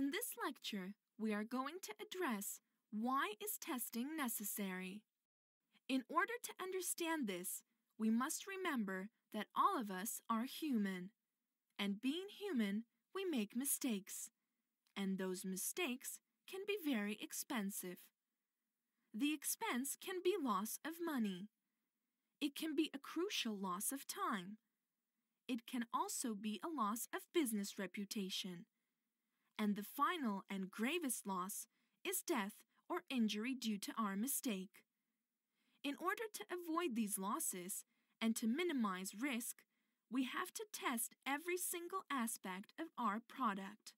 In this lecture, we are going to address why is testing necessary? In order to understand this, we must remember that all of us are human. And being human, we make mistakes. And those mistakes can be very expensive. The expense can be loss of money. It can be a crucial loss of time. It can also be a loss of business reputation. And the final and gravest loss is death or injury due to our mistake. In order to avoid these losses and to minimize risk, we have to test every single aspect of our product.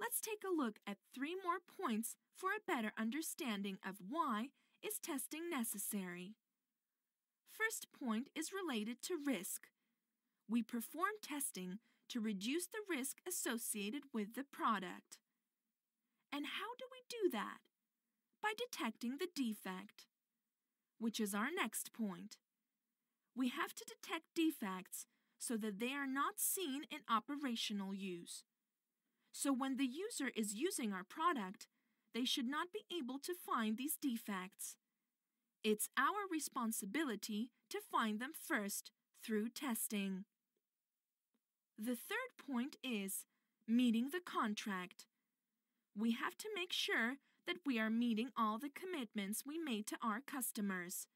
Let's take a look at three more points for a better understanding of why is testing necessary. First point is related to risk. We perform testing to reduce the risk associated with the product. And how do we do that? By detecting the defect, which is our next point. We have to detect defects so that they are not seen in operational use. So when the user is using our product, they should not be able to find these defects. It's our responsibility to find them first through testing. The third point is meeting the contract. We have to make sure that we are meeting all the commitments we made to our customers.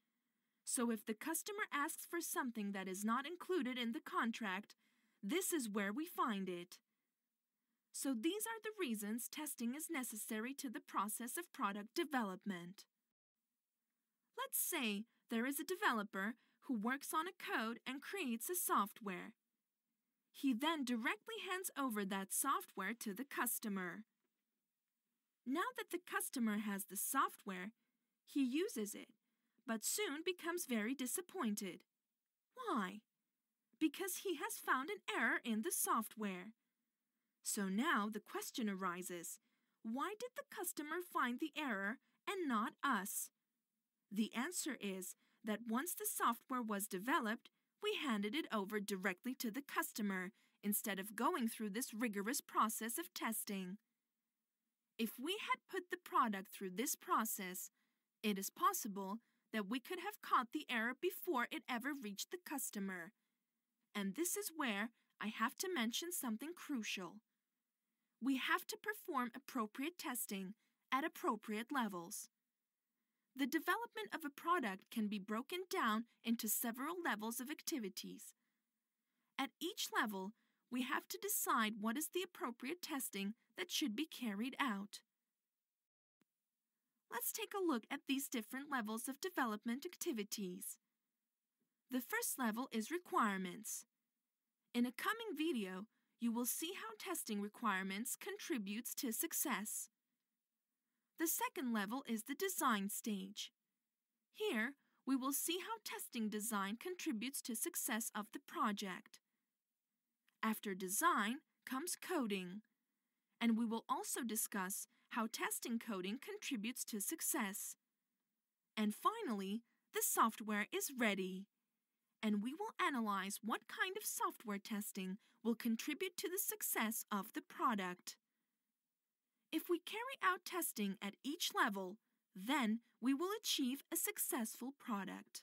So if the customer asks for something that is not included in the contract, this is where we find it. So these are the reasons testing is necessary to the process of product development. Let's say there is a developer who works on a code and creates a software. He then directly hands over that software to the customer. Now that the customer has the software, he uses it, but soon becomes very disappointed. Why? Because he has found an error in the software. So now the question arises why did the customer find the error and not us? The answer is that once the software was developed, we handed it over directly to the customer instead of going through this rigorous process of testing. If we had put the product through this process, it is possible that we could have caught the error before it ever reached the customer. And this is where I have to mention something crucial. We have to perform appropriate testing at appropriate levels. The development of a product can be broken down into several levels of activities. At each level, we have to decide what is the appropriate testing that should be carried out. Let's take a look at these different levels of development activities. The first level is requirements. In a coming video, you will see how testing requirements contributes to success. The second level is the design stage. Here, we will see how testing design contributes to success of the project. After design comes coding, and we will also discuss how testing coding contributes to success. And finally, the software is ready, and we will analyze what kind of software testing will contribute to the success of the product. If we carry out testing at each level, then we will achieve a successful product.